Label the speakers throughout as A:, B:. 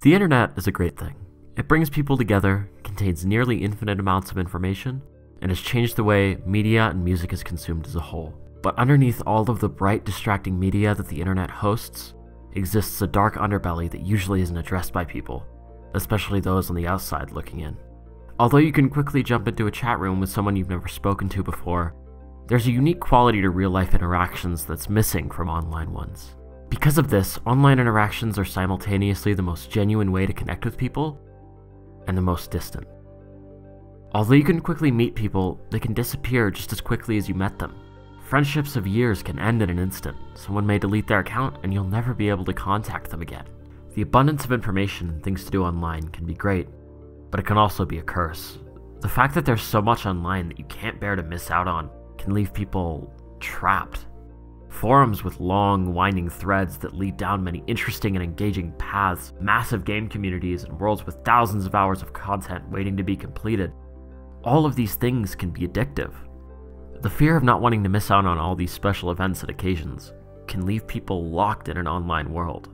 A: The internet is a great thing. It brings people together, contains nearly infinite amounts of information, and has changed the way media and music is consumed as a whole. But underneath all of the bright, distracting media that the internet hosts exists a dark underbelly that usually isn't addressed by people, especially those on the outside looking in. Although you can quickly jump into a chat room with someone you've never spoken to before, there's a unique quality to real life interactions that's missing from online ones. Because of this, online interactions are simultaneously the most genuine way to connect with people and the most distant. Although you can quickly meet people, they can disappear just as quickly as you met them. Friendships of years can end in an instant. Someone may delete their account and you'll never be able to contact them again. The abundance of information and things to do online can be great, but it can also be a curse. The fact that there's so much online that you can't bear to miss out on can leave people trapped. Forums with long, winding threads that lead down many interesting and engaging paths, massive game communities, and worlds with thousands of hours of content waiting to be completed. All of these things can be addictive. The fear of not wanting to miss out on all these special events and occasions can leave people locked in an online world.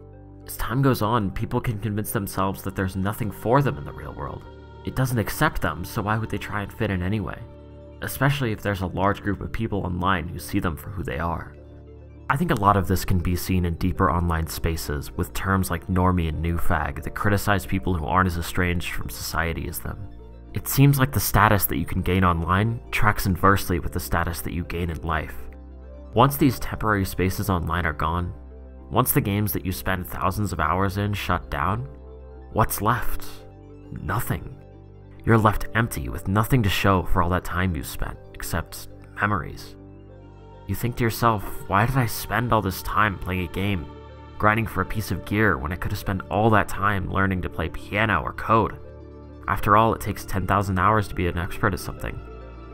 A: As time goes on, people can convince themselves that there's nothing for them in the real world. It doesn't accept them, so why would they try and fit in anyway? Especially if there's a large group of people online who see them for who they are. I think a lot of this can be seen in deeper online spaces with terms like normie and newfag that criticize people who aren't as estranged from society as them. It seems like the status that you can gain online tracks inversely with the status that you gain in life. Once these temporary spaces online are gone, once the games that you spend thousands of hours in shut down, what's left? Nothing. You're left empty with nothing to show for all that time you spent, except memories. You think to yourself, why did I spend all this time playing a game, grinding for a piece of gear when I could have spent all that time learning to play piano or code? After all, it takes 10,000 hours to be an expert at something,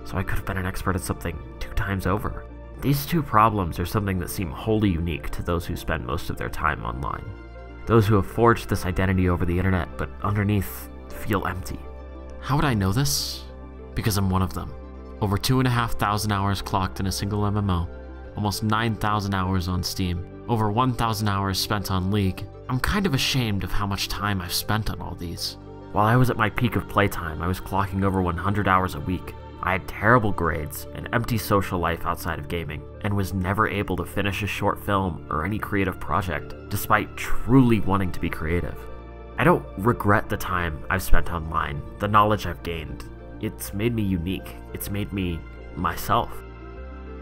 A: so I could have been an expert at something two times over. These two problems are something that seem wholly unique to those who spend most of their time online. Those who have forged this identity over the internet, but underneath feel empty. How would I know this? Because I'm one of them. Over 2,500 hours clocked in a single MMO, almost 9,000 hours on Steam, over 1,000 hours spent on League. I'm kind of ashamed of how much time I've spent on all these. While I was at my peak of playtime, I was clocking over 100 hours a week. I had terrible grades, an empty social life outside of gaming, and was never able to finish a short film or any creative project, despite truly wanting to be creative. I don't regret the time I've spent online, the knowledge I've gained. It's made me unique, it's made me myself.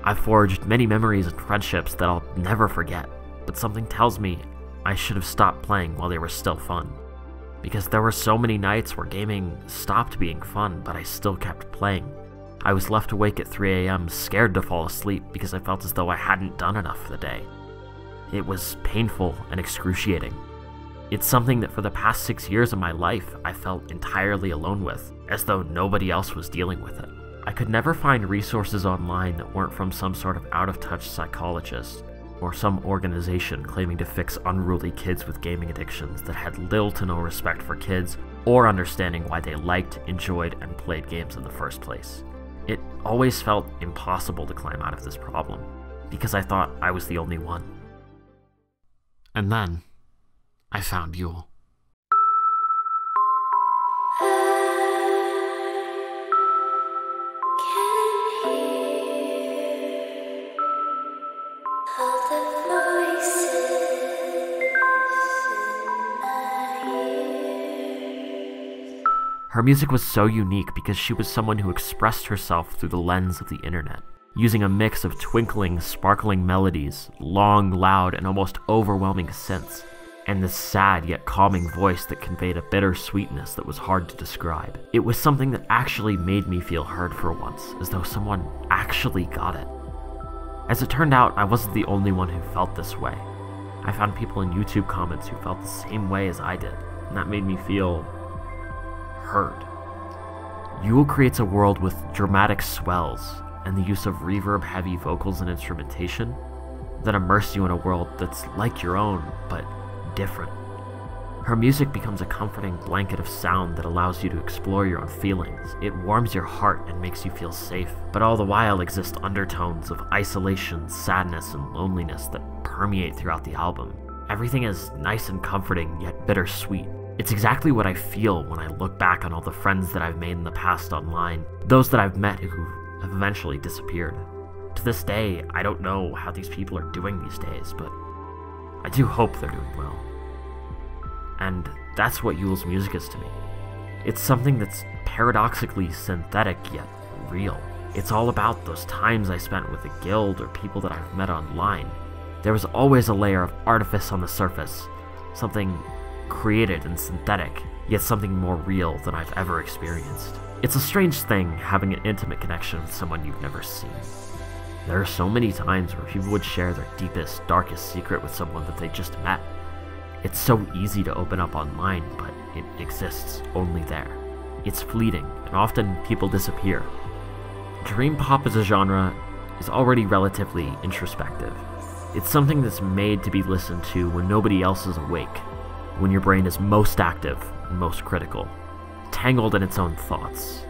A: I've forged many memories and friendships that I'll never forget, but something tells me I should have stopped playing while they were still fun. Because there were so many nights where gaming stopped being fun, but I still kept playing. I was left awake at 3 a.m., scared to fall asleep because I felt as though I hadn't done enough for the day. It was painful and excruciating. It's something that for the past six years of my life I felt entirely alone with, as though nobody else was dealing with it. I could never find resources online that weren't from some sort of out of touch psychologist, or some organization claiming to fix unruly kids with gaming addictions that had little to no respect for kids or understanding why they liked, enjoyed, and played games in the first place. It always felt impossible to climb out of this problem, because I thought I was the only one. And then, I found you. Her music was so unique because she was someone who expressed herself through the lens of the internet, using a mix of twinkling, sparkling melodies, long, loud, and almost overwhelming synths, and the sad yet calming voice that conveyed a bitter sweetness that was hard to describe. It was something that actually made me feel heard for once, as though someone actually got it. As it turned out, I wasn't the only one who felt this way. I found people in YouTube comments who felt the same way as I did, and that made me feel heard. Yeule creates a world with dramatic swells and the use of reverb heavy vocals and instrumentation that immerse you in a world that's like your own, but different. Her music becomes a comforting blanket of sound that allows you to explore your own feelings. It warms your heart and makes you feel safe, but all the while exist undertones of isolation, sadness, and loneliness that permeate throughout the album. Everything is nice and comforting, yet bittersweet. It's exactly what I feel when I look back on all the friends that I've made in the past online, those that I've met who have eventually disappeared. To this day, I don't know how these people are doing these days, but I do hope they're doing well. And that's what Yeule's music is to me. It's something that's paradoxically synthetic yet real. It's all about those times I spent with the guild or people that I've met online. There was always a layer of artifice on the surface, something created and synthetic, yet something more real than I've ever experienced. It's a strange thing having an intimate connection with someone you've never seen. There are so many times where people would share their deepest, darkest secret with someone that they just met. It's so easy to open up online, but it exists only there. It's fleeting, and often people disappear. Dream pop as a genre is already relatively introspective. It's something that's made to be listened to when nobody else is awake, when your brain is most active and most critical, tangled in its own thoughts.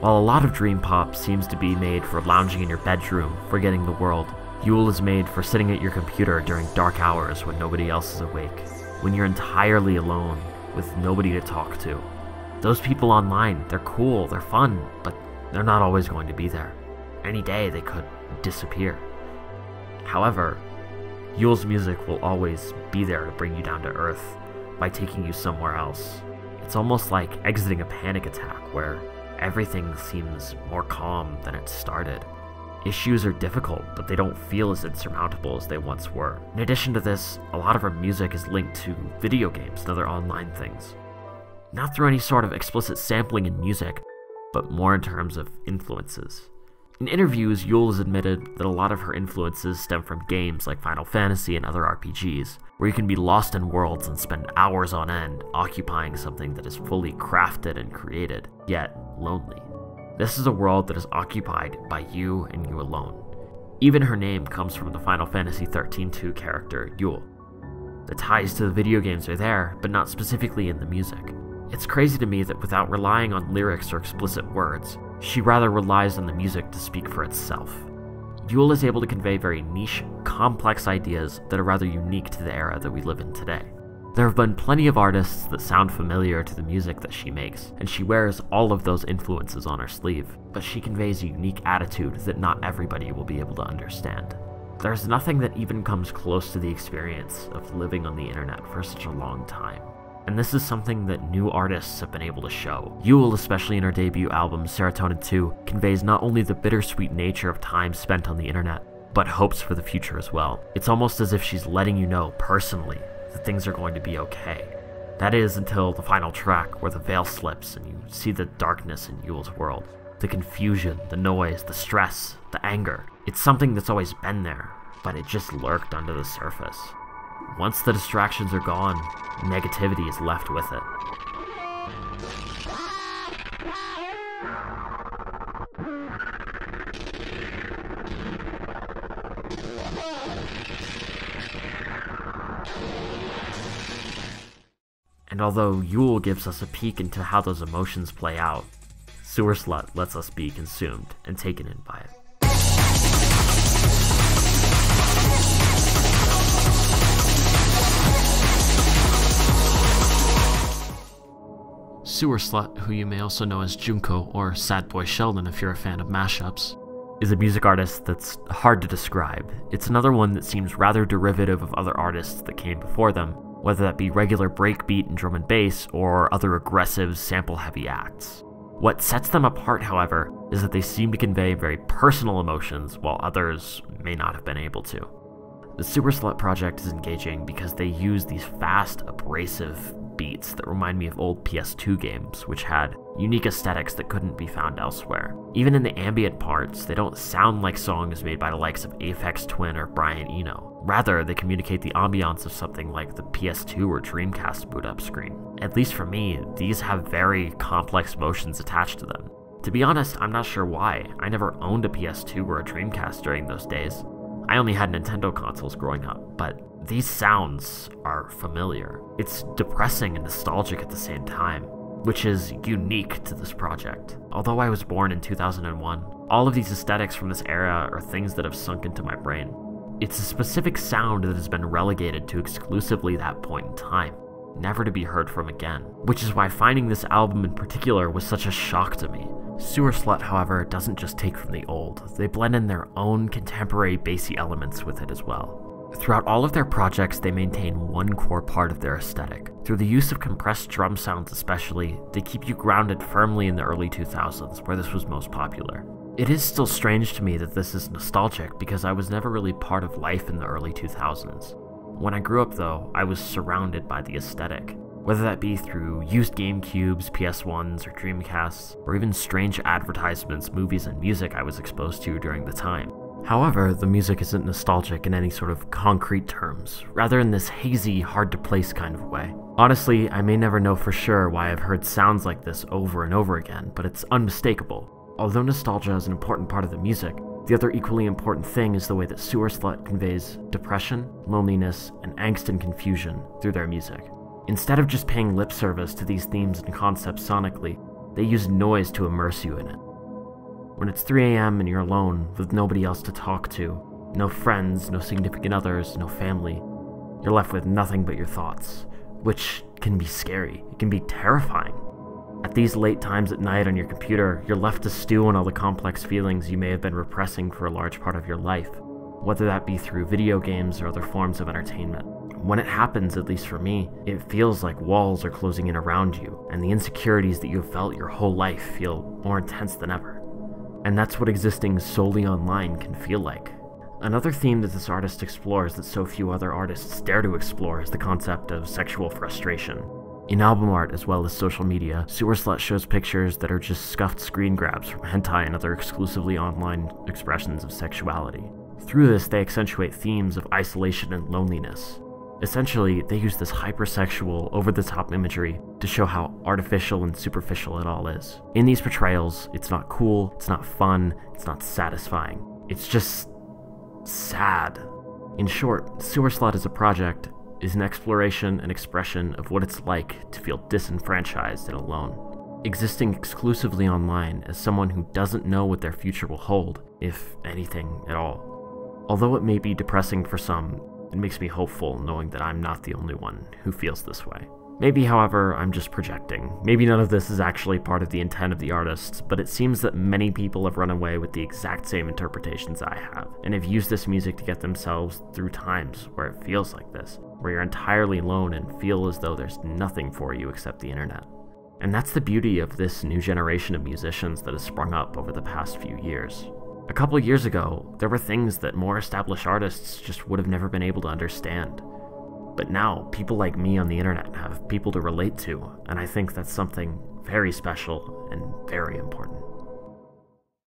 A: While a lot of dream pop seems to be made for lounging in your bedroom, forgetting the world, Yeule is made for sitting at your computer during dark hours when nobody else is awake, when you're entirely alone with nobody to talk to. Those people online, they're cool, they're fun, but they're not always going to be there. Any day they could disappear. However, Yeule's music will always be there to bring you down to earth by taking you somewhere else. It's almost like exiting a panic attack where everything seems more calm than it started. Issues are difficult, but they don't feel as insurmountable as they once were. In addition to this, a lot of her music is linked to video games and other online things. Not through any sort of explicit sampling in music, but more in terms of influences. In interviews, Yeule has admitted that a lot of her influences stem from games like Final Fantasy and other RPGs, where you can be lost in worlds and spend hours on end occupying something that is fully crafted and created, yet lonely. This is a world that is occupied by you and you alone. Even her name comes from the Final Fantasy XIII 2 character, Yeul. The ties to the video games are there, but not specifically in the music. It's crazy to me that without relying on lyrics or explicit words, she rather relies on the music to speak for itself. Yeule is able to convey very niche, complex ideas that are rather unique to the era that we live in today. There have been plenty of artists that sound familiar to the music that she makes, and she wears all of those influences on her sleeve, but she conveys a unique attitude that not everybody will be able to understand. There's nothing that even comes close to the experience of living on the internet for such a long time and this is something that new artists have been able to show. Yeule, especially in her debut album Serotonin 2, conveys not only the bittersweet nature of time spent on the internet, but hopes for the future as well. It's almost as if she's letting you know personally that things are going to be okay. That is until the final track where the veil slips and you see the darkness in Yeule's world. The confusion, the noise, the stress, the anger. It's something that's always been there, but it just lurked under the surface. Once the distractions are gone, negativity is left with it. And although Yeule gives us a peek into how those emotions play out, Sewerslvt lets us be consumed and taken in by it. Sewerslvt, who you may also know as Junko or Sad Boy Sheldon if you're a fan of mashups, is a music artist that's hard to describe. It's another one that seems rather derivative of other artists that came before them, whether that be regular breakbeat and drum and bass or other aggressive, sample heavy acts. What sets them apart, however, is that they seem to convey very personal emotions while others may not have been able to. The Sewerslvt project is engaging because they use these fast, abrasive, beats that remind me of old PS2 games, which had unique aesthetics that couldn't be found elsewhere. Even in the ambient parts, they don't sound like songs made by the likes of Aphex Twin or Brian Eno. Rather, they communicate the ambiance of something like the PS2 or Dreamcast boot up screen. At least for me, these have very complex motions attached to them. To be honest, I'm not sure why. I never owned a PS2 or a Dreamcast during those days. I only had Nintendo consoles growing up, but these sounds are familiar. It's depressing and nostalgic at the same time, which is unique to this project. Although I was born in 2001, all of these aesthetics from this era are things that have sunk into my brain. It's a specific sound that has been relegated to exclusively that point in time. never to be heard from again, which is why finding this album in particular was such a shock to me. Sewerslvt, however, doesn't just take from the old, they blend in their own contemporary bassy elements with it as well. Throughout all of their projects, they maintain one core part of their aesthetic. Through the use of compressed drum sounds especially, they keep you grounded firmly in the early 2000s, where this was most popular. It is still strange to me that this is nostalgic because I was never really part of life in the early 2000s. When I grew up, though, I was surrounded by the aesthetic, whether that be through used GameCubes, PS1s, or Dreamcasts, or even strange advertisements, movies, and music I was exposed to during the time. However, the music isn't nostalgic in any sort of concrete terms, rather in this hazy, hard to place kind of way. Honestly, I may never know for sure why I've heard sounds like this over and over again, but it's unmistakable. Although nostalgia is an important part of the music, the other equally important thing is the way that Sewerslvt conveys depression, loneliness, and angst and confusion through their music. Instead of just paying lip service to these themes and concepts sonically, they use noise to immerse you in it. When it's 3 a.m. and you're alone with nobody else to talk to, no friends, no significant others, no family, you're left with nothing but your thoughts, which can be scary. It can be terrifying. At these late times at night on your computer, you're left to stew on all the complex feelings you may have been repressing for a large part of your life, whether that be through video games or other forms of entertainment. When it happens, at least for me, it feels like walls are closing in around you, and the insecurities that you have felt your whole life feel more intense than ever. And that's what existing solely online can feel like. Another theme that this artist explores that so few other artists dare to explore is the concept of sexual frustration. In album art as well as social media, Sewerslvt shows pictures that are just scuffed screen grabs from hentai and other exclusively online expressions of sexuality. Through this, they accentuate themes of isolation and loneliness. Essentially, they use this hypersexual, over the top imagery to show how artificial and superficial it all is. In these portrayals, it's not cool, it's not fun, it's not satisfying. It's just sad. In short, Sewerslvt is a project is an exploration and expression of what it's like to feel disenfranchised and alone. Existing exclusively online as someone who doesn't know what their future will hold, if anything at all. Although it may be depressing for some, it makes me hopeful knowing that I'm not the only one who feels this way. Maybe, however, I'm just projecting. Maybe none of this is actually part of the intent of the artists, but it seems that many people have run away with the exact same interpretations I have, and have used this music to get themselves through times where it feels like this, where you're entirely alone and feel as though there's nothing for you except the internet. And that's the beauty of this new generation of musicians that has sprung up over the past few years. A couple years ago, there were things that more established artists just would have never been able to understand. But now, people like me on the internet have people to relate to, and I think that's something very special and very important.